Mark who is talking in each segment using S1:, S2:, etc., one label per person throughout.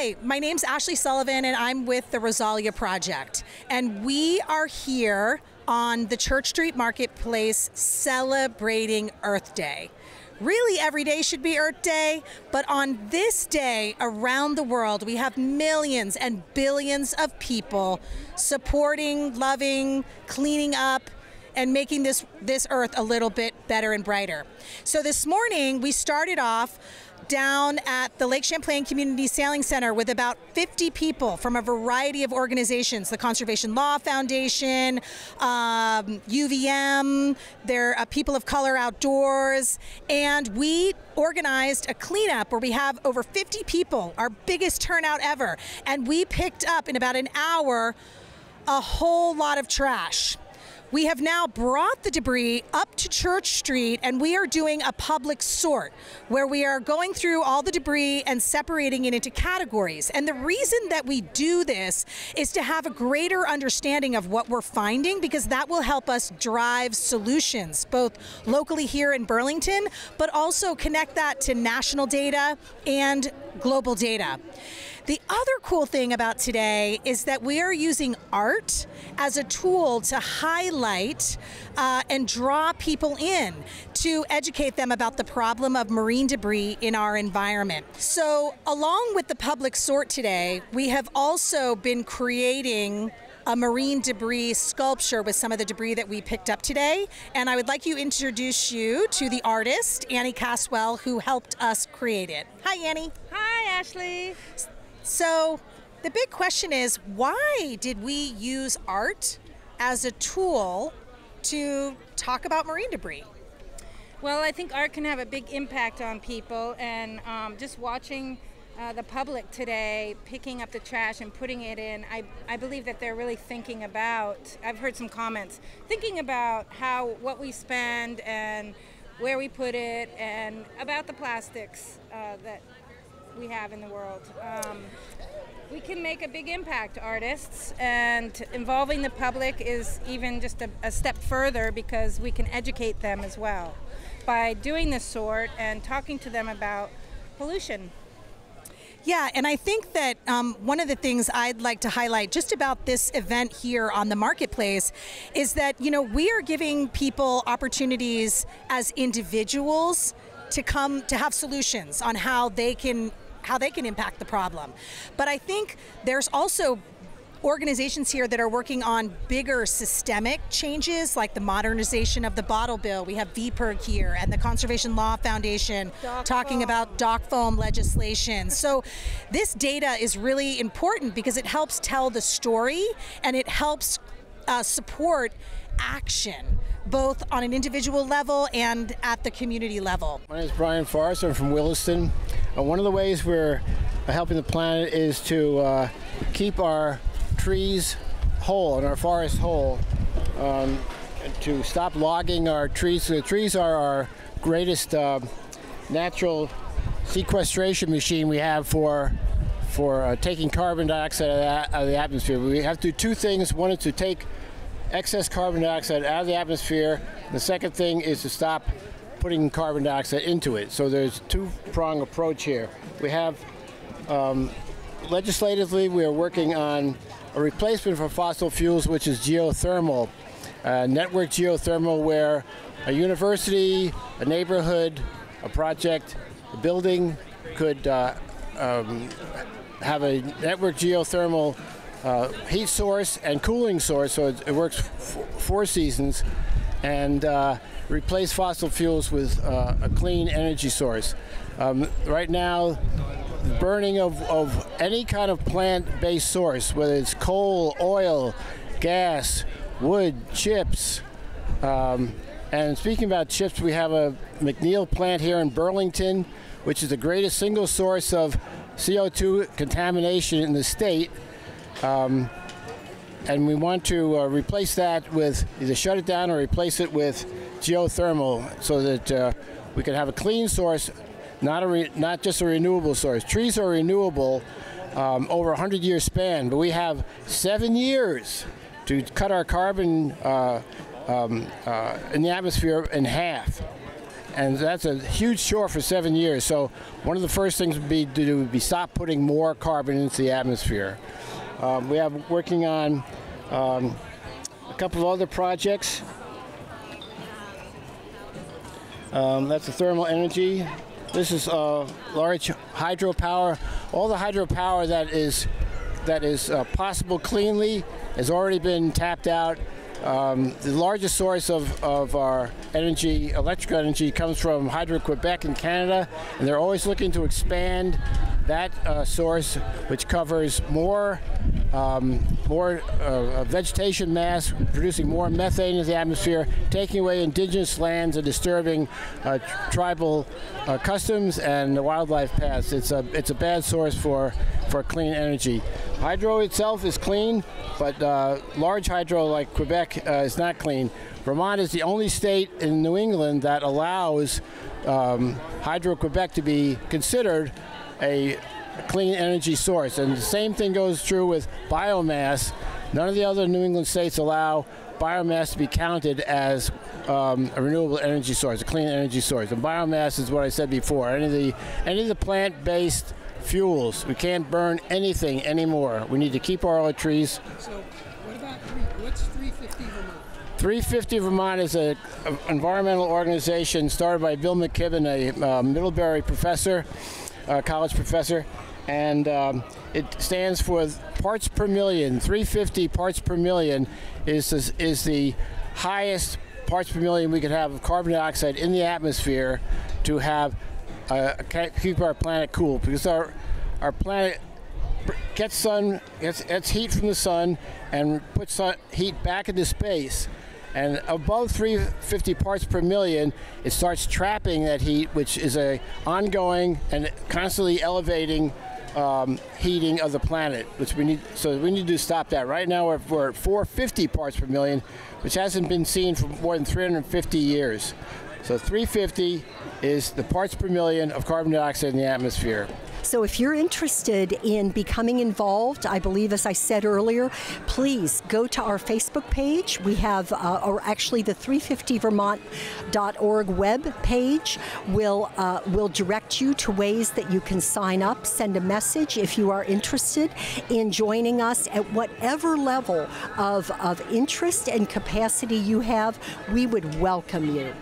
S1: Hi, my name's Ashley Sullivan, and I'm with the Rozalia Project. And we are here on the Church Street Marketplace celebrating Earth Day. Really, every day should be Earth Day, but on this day around the world, we have millions and billions of people supporting, loving, cleaning up, and making this, this earth a little bit better and brighter. So this morning, we started off down at the Lake Champlain Community Sailing Center with about 50 people from a variety of organizations the Conservation Law Foundation, um, UVM, there are People of Color Outdoors, and we organized a cleanup where we have over 50 people, our biggest turnout ever, and we picked up in about an hour a whole lot of trash. We have now brought the debris up to Church Street and we are doing a public sort where we are going through all the debris and separating it into categories. And the reason that we do this is to have a greater understanding of what we're finding because that will help us drive solutions both locally here in Burlington, but also connect that to national data and global data. The other cool thing about today is that we are using art as a tool to highlight uh, and draw people in to educate them about the problem of marine debris in our environment. So, along with the public sort today, we have also been creating a marine debris sculpture with some of the debris that we picked up today. And I would like to introduce you to the artist, Annie Caswell, who helped us create it. Hi, Annie.
S2: Hi, Ashley.
S1: So, the big question is why did we use art as a tool to talk about marine debris?
S2: Well, I think art can have a big impact on people, and um, just watching uh, the public today picking up the trash and putting it in, I, I believe that they're really thinking about, I've heard some comments, thinking about how, what we spend and where we put it, and about the plastics uh, that we have in the world. Um, we can make a big impact, artists, and involving the public is even just a, a, step further because we can educate them as well by doing this sort and talking to them about pollution.
S1: Yeah, and I think that um, one of the things I'd like to highlight just about this event here on the marketplace is that, you know, we are giving people opportunities as individuals to come to have solutions on how they can how they can impact the problem. But I think there's also organizations here that are working on bigger systemic changes like the modernization of the bottle bill. We have VPIRG here and the Conservation Law Foundation dock talking foam. about dock foam legislation. So this data is really important because it helps tell the story and it helps uh, support action, both on an individual level and at the community level.
S3: My name is Brian Forrest. I'm from Williston. One of the ways we're helping the planet is to uh, keep our trees whole and our forests whole. Um, to stop logging our trees. The trees are our greatest uh, natural sequestration machine we have for for uh, taking carbon dioxide out of, the atmosphere. We have to do two things. One is to take excess carbon dioxide out of the atmosphere. The second thing is to stop putting carbon dioxide into it. So there's two-prong approach here. We have um, legislatively, we are working on a replacement for fossil fuels, which is geothermal, uh, network geothermal, where a university, a neighborhood, a project, a building could uh, um, have a network geothermal uh, heat source and cooling source, so it, it works four seasons, and uh, replace fossil fuels with uh, a clean energy source. Um, right now, burning of, of any kind of plant-based source, whether it's coal, oil, gas, wood, chips. Um, and speaking about chips, we have a McNeil plant here in Burlington, which is the greatest single source of CO2 contamination in the state. Um, and we want to uh, replace that with either shut it down or replace it with geothermal so that uh, we can have a clean source, not, a not just a renewable source. Trees are renewable um, over a 100 year span, but we have seven years to cut our carbon uh, um, uh, in the atmosphere in half. and that's a huge chore for seven years. So one of the first things would be to do would be stop putting more carbon into the atmosphere. Um, we have working on um, a couple of other projects. Um, that's the thermal energy. This is uh, large hydropower. All the hydropower that is that is uh, possible cleanly has already been tapped out. Um, the largest source of, of our energy, electrical energy, comes from Hydro-Quebec in Canada, and they're always looking to expand that uh, source, which covers more um, more uh, vegetation mass, producing more methane in the atmosphere, taking away indigenous lands and disturbing uh, tribal uh, customs and the wildlife paths. It's a it's a bad source for for clean energy. Hydro itself is clean, but uh, large hydro like Quebec uh, is not clean. Vermont is the only state in New England that allows um, Hydro Quebec to be considered a clean energy source. And the same thing goes true with biomass. None of the other New England states allow biomass to be counted as um, a renewable energy source, a clean energy source. And biomass is what I said before. Any of the any of the plant-based fuels, we can't burn anything anymore. We need to keep our trees.
S4: So, what about three, what's 350 Vermont?
S3: 350 Vermont is an environmental organization started by Bill McKibben, a uh, Middlebury professor, uh, college professor, and um, it stands for parts per million. 350 parts per million is is, is the highest parts per million we could have of carbon dioxide in the atmosphere to have uh, keep our planet cool because our our planet gets sun gets, gets heat from the sun and puts sun, heat back into space and above 350 parts per million it starts trapping that heat which is a ongoing and constantly elevating um, heating of the planet, which we need. So we need to stop that. Right now we're, we're at 450 parts per million, which hasn't been seen for more than 350 years. So 350 is the parts per million of carbon dioxide in the atmosphere.
S5: So if you're interested in becoming involved, I believe, as I said earlier, please go to our Facebook page. We have, uh, or actually the 350vermont.org web page will, uh, will direct you to ways that you can sign up, send a message if you are interested in joining us at whatever level of, of interest and capacity you have. We would welcome you.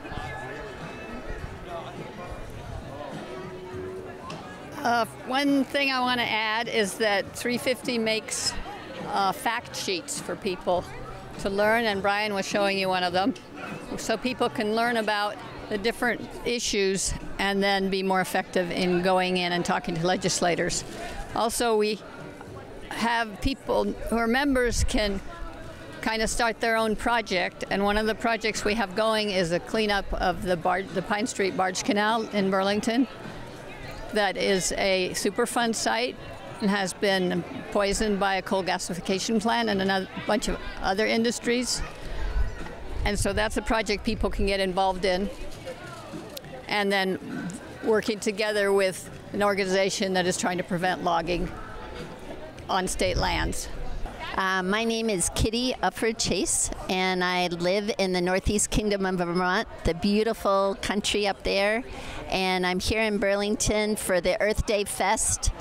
S6: Uh, one thing I want to add is that 350 makes uh, fact sheets for people to learn, and Brian was showing you one of them, so people can learn about the different issues and then be more effective in going in and talking to legislators. Also, we have people who are members can kind of start their own project, and one of the projects we have going is a cleanup of the, the Pine Street Barge Canal in Burlington that is a Superfund site and has been poisoned by a coal gasification plant and a bunch of other industries. And so that's a project people can get involved in. And then working together with an organization that is trying to prevent logging on state lands.
S7: Uh, my name is Kitty Ufford Chase, and I live in the Northeast Kingdom of Vermont, the beautiful country up there. And I'm here in Burlington for the Earth Day Fest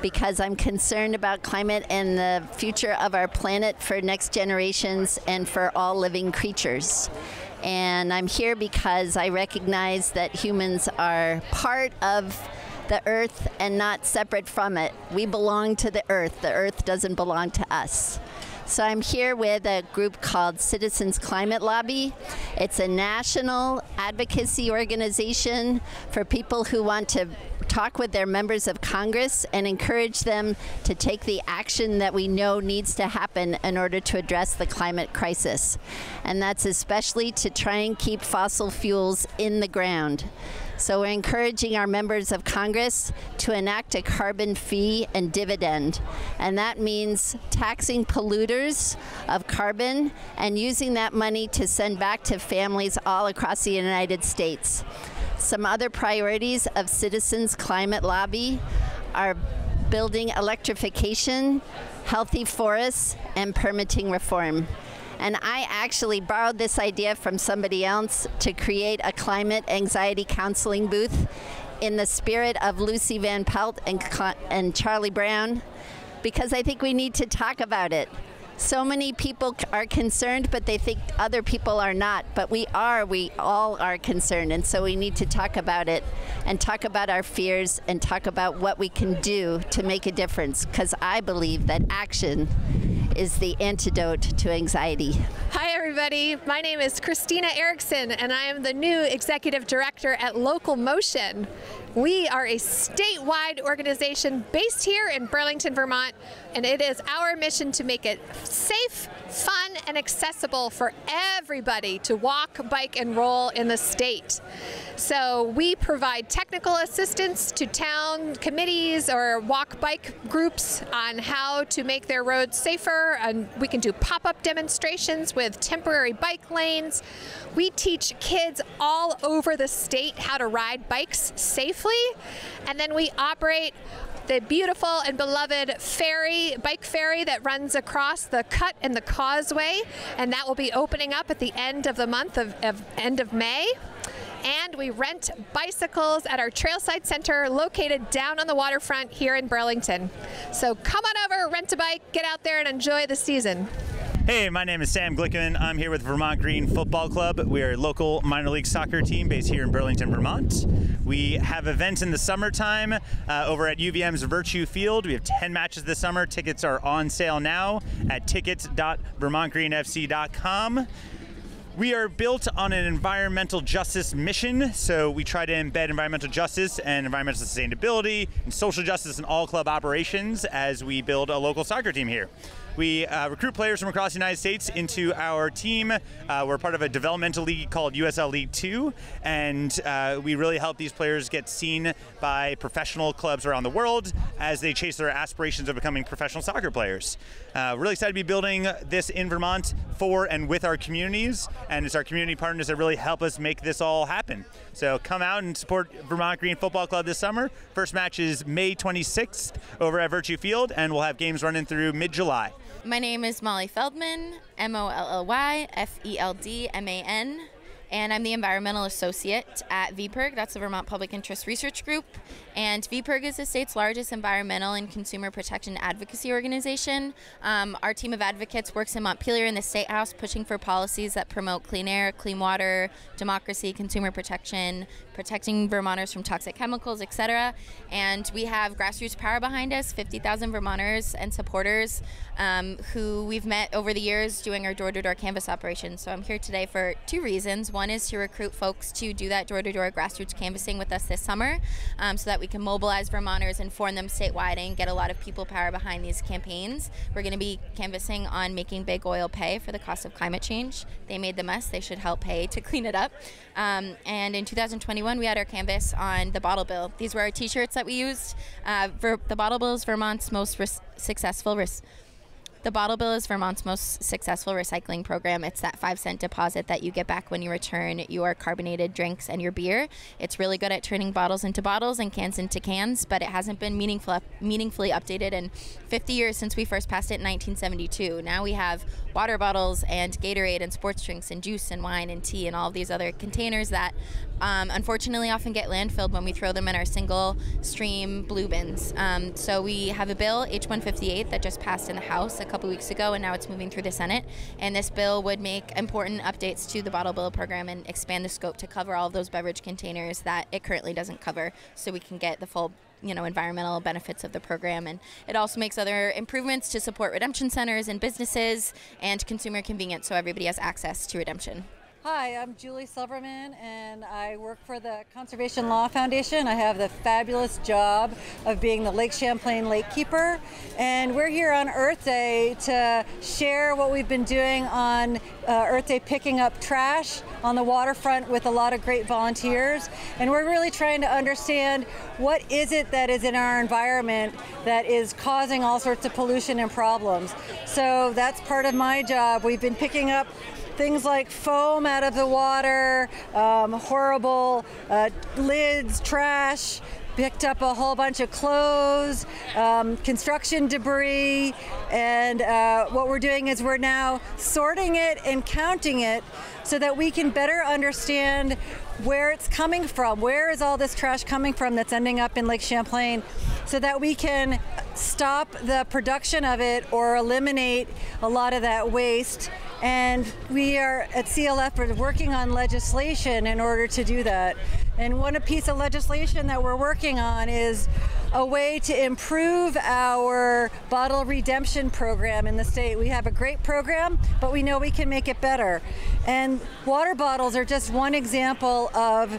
S7: because I'm concerned about climate and the future of our planet for next generations and for all living creatures. And I'm here because I recognize that humans are part of the earth and not separate from it. We belong to the earth. The earth doesn't belong to us. So I'm here with a group called Citizens Climate Lobby. It's a national advocacy organization for people who want to talk with their members of Congress and encourage them to take the action that we know needs to happen in order to address the climate crisis. And that's especially to try and keep fossil fuels in the ground. So we're encouraging our members of Congress to enact a carbon fee and dividend. And that means taxing polluters of carbon and using that money to send back to families all across the United States. Some other priorities of Citizens Climate Lobby are building electrification, healthy forests, and permitting reform. And I actually borrowed this idea from somebody else to create a climate anxiety counseling booth in the spirit of Lucy Van Pelt and, and Charlie Brown because I think we need to talk about it. So many people are concerned, but they think other people are not. But we are, we all are concerned. And so we need to talk about it and talk about our fears and talk about what we can do to make a difference. Because I believe that action is the antidote to anxiety.
S8: Hi, everybody. My name is Christina Erickson, and I am the new executive director at Local Motion. We are a statewide organization based here in Burlington, Vermont, and it is our mission to make it safe, fun, and accessible for everybody to walk, bike, and roll in the state. So we provide technical assistance to town committees or walk bike groups on how to make their roads safer, and we can do pop-up demonstrations with temporary bike lanes. We teach kids all over the state how to ride bikes safely, and then we operate the beautiful and beloved ferry, bike ferry that runs across the cut and the causeway, and that will be opening up at the end of the month of, of end of May and we rent bicycles at our Trailside Center located down on the waterfront here in Burlington. So come on over, rent a bike, get out there and enjoy the season.
S9: Hey, my name is Sam Glickman. I'm here with Vermont Green Football Club. We are a local minor league soccer team based here in Burlington, Vermont. We have events in the summertime uh, over at UVM's Virtue Field. We have 10 matches this summer. Tickets are on sale now at tickets.vermontgreenfc.com. We are built on an environmental justice mission, so we try to embed environmental justice and environmental sustainability and social justice in all club operations as we build a local soccer team here. We uh, recruit players from across the United States into our team. Uh, we're part of a developmental league called USL League 2, and uh, we really help these players get seen by professional clubs around the world as they chase their aspirations of becoming professional soccer players. Uh, really excited to be building this in Vermont for and with our communities, and it's our community partners that really help us make this all happen. So come out and support Vermont Green Football Club this summer. First match is May 26th over at Virtue Field, and we'll have games running through mid July.
S10: My name is Molly Feldman, M O L L Y F E L D M A N and I'm the environmental associate at VPIRG. That's the Vermont Public Interest Research Group. And VPIRG is the state's largest environmental and consumer protection advocacy organization. Um, our team of advocates works in Montpelier in the State House, pushing for policies that promote clean air, clean water, democracy, consumer protection, protecting Vermonters from toxic chemicals, etc. And we have grassroots power behind us 50,000 Vermonters and supporters um, who we've met over the years doing our door to door canvass operations. So I'm here today for two reasons. One is to recruit folks to do that door to door grassroots canvassing with us this summer um, so that we can mobilize Vermonters and form them statewide and get a lot of people power behind these campaigns. We're going to be canvassing on making big oil pay for the cost of climate change. They made the mess, they should help pay to clean it up. Um, and in 2021, we had our canvass on the bottle bill. These were our t shirts that we used. Uh, the bottle bill is Vermont's most successful. Ris- the Bottle Bill is Vermont's most successful recycling program. It's that five cent deposit that you get back when you return your carbonated drinks and your beer. It's really good at turning bottles into bottles and cans into cans, but it hasn't been meaningful, meaningfully updated in 50 years since we first passed it in 1972. Now we have water bottles and Gatorade and sports drinks and juice and wine and tea and all of these other containers that um, unfortunately often get landfilled when we throw them in our single stream blue bins. Um, so we have a bill, H158, that just passed in the House a couple weeks ago, and now it's moving through the Senate. And this bill would make important updates to the bottle bill program and expand the scope to cover all of those beverage containers that it currently doesn't cover, so we can get the full you know environmental benefits of the program and it also makes other improvements to support redemption centers and businesses and consumer convenience so everybody has access to redemption
S11: Hi, I'm Julie Silverman, and I work for the Conservation Law Foundation. I have the fabulous job of being the Lake Champlain Lake Keeper, and we're here on Earth Day to share what we've been doing on uh, Earth Day, picking up trash on the waterfront with a lot of great volunteers. And we're really trying to understand what is it that is in our environment that is causing all sorts of pollution and problems. So that's part of my job. We've been picking up things like foam out of the water, um, horrible uh, lids, trash, picked up a whole bunch of clothes, um, construction debris, and uh, what we're doing is we're now sorting it and counting it so that we can better understand where it's coming from. Where is all this trash coming from that's ending up in Lake Champlain so that we can stop the production of it or eliminate a lot of that waste. And we are at CLF working on legislation in order to do that. And one piece of legislation that we're working on is a way to improve our bottle redemption program in the state. We have a great program, but we know we can make it better. And water bottles are just one example of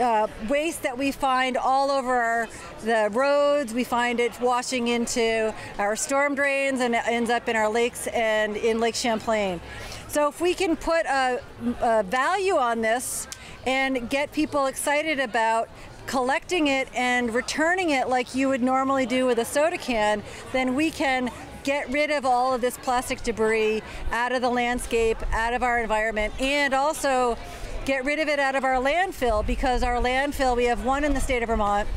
S11: uh, waste that we find all over our, the roads. We find it washing into our storm drains and it ends up in our lakes and in Lake Champlain. So if we can put a, a value on this and get people excited about collecting it and returning it like you would normally do with a soda can, then we can get rid of all of this plastic debris out of the landscape, out of our environment, and also get rid of it out of our landfill because our landfill, we have one in the state of Vermont,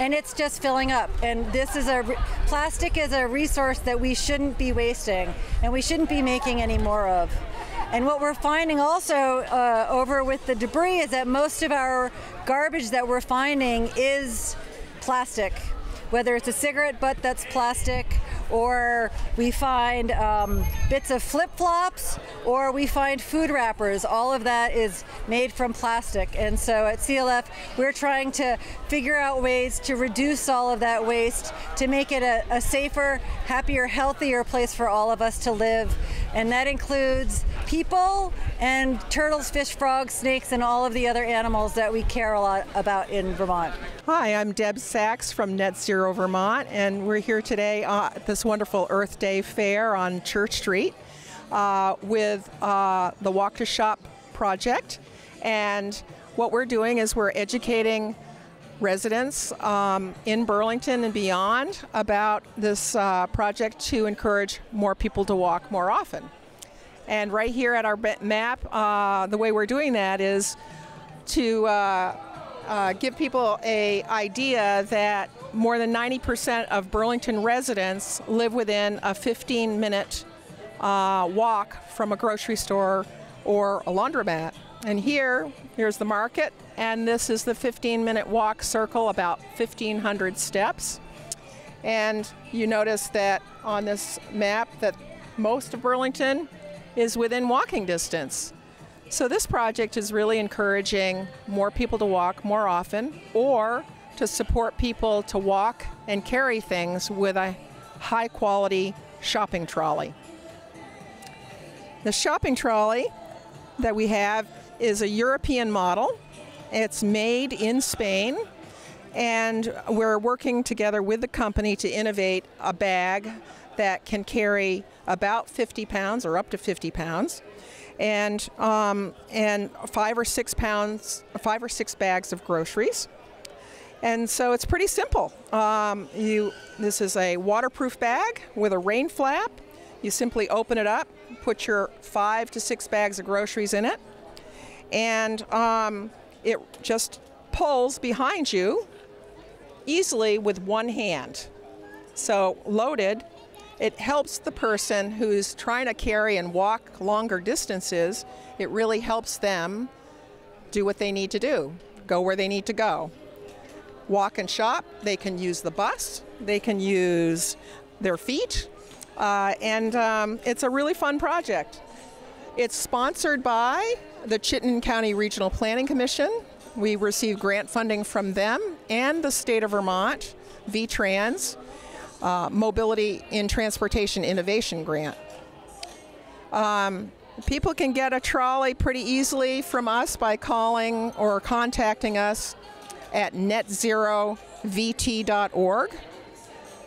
S11: and it's just filling up. And this is a plastic is a resource that we shouldn't be wasting, and we shouldn't be making any more of. And what we're finding also uh, over with the debris is that most of our garbage that we're finding is plastic, whether it's a cigarette butt that's plastic or we find um, bits of flip flops, or we find food wrappers. All of that is made from plastic. And so at CLF, we're trying to figure out ways to reduce all of that waste to make it a, a safer, happier, healthier place for all of us to live. And that includes people and turtles, fish, frogs, snakes, and all of the other animals that we care a lot about in Vermont.
S12: Hi, I'm Deb Sachs from Net Zero Vermont, and we're here today at this wonderful Earth Day fair on Church Street uh, with uh, the Walk to Shop project. And what we're doing is we're educating residents um, in Burlington and beyond about this uh, project to encourage more people to walk more often. And right here at our map, uh, the way we're doing that is to uh, uh, give people a idea that more than 90% of Burlington residents live within a 15-minute uh, walk from a grocery store or a laundromat. And here, here's the market, and this is the 15-minute walk circle, about 1,500 steps. And you notice that on this map that most of Burlington is within walking distance. So this project is really encouraging more people to walk more often or to support people to walk and carry things with a high quality shopping trolley. The shopping trolley that we have is a European model. It's made in Spain and we're working together with the company to innovate a bag that can carry about 50 pounds or up to 50 pounds, and um, and five or six pounds, five or six bags of groceries. And so it's pretty simple. Um, you, this is a waterproof bag with a rain flap. You simply open it up, put your five to six bags of groceries in it, and um, it just pulls behind you easily with one hand. So loaded, it helps the person who's trying to carry and walk longer distances. It really helps them do what they need to do, go where they need to go. Walk and shop, they can use the bus, they can use their feet, uh, and um, it's a really fun project. It's sponsored by the Chittenden County Regional Planning Commission. We received grant funding from them and the state of Vermont, VTrans, uh, Mobility in Transportation Innovation Grant. Um, people can get a trolley pretty easily from us by calling or contacting us at netzerovt.org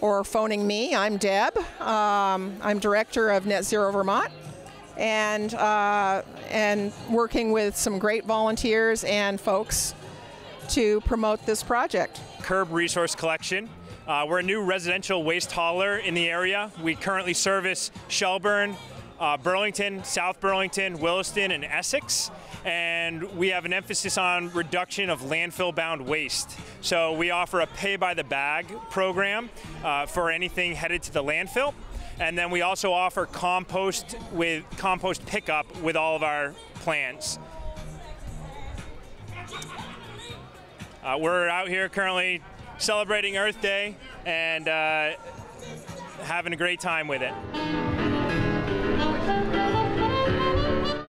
S12: or phoning me. I'm Deb. Um, I'm director of Net Zero Vermont and, uh, and working with some great volunteers and folks to promote this project.
S13: Curb Resource Collection uh, we're a new residential waste hauler in the area. We currently service Shelburne, uh, Burlington, South Burlington, Williston, and Essex. and we have an emphasis on reduction of landfill bound waste. So we offer a pay by the bag program uh, for anything headed to the landfill. And then we also offer compost with compost pickup with all of our plants. Uh, we're out here currently celebrating Earth Day and uh, having a great time with it.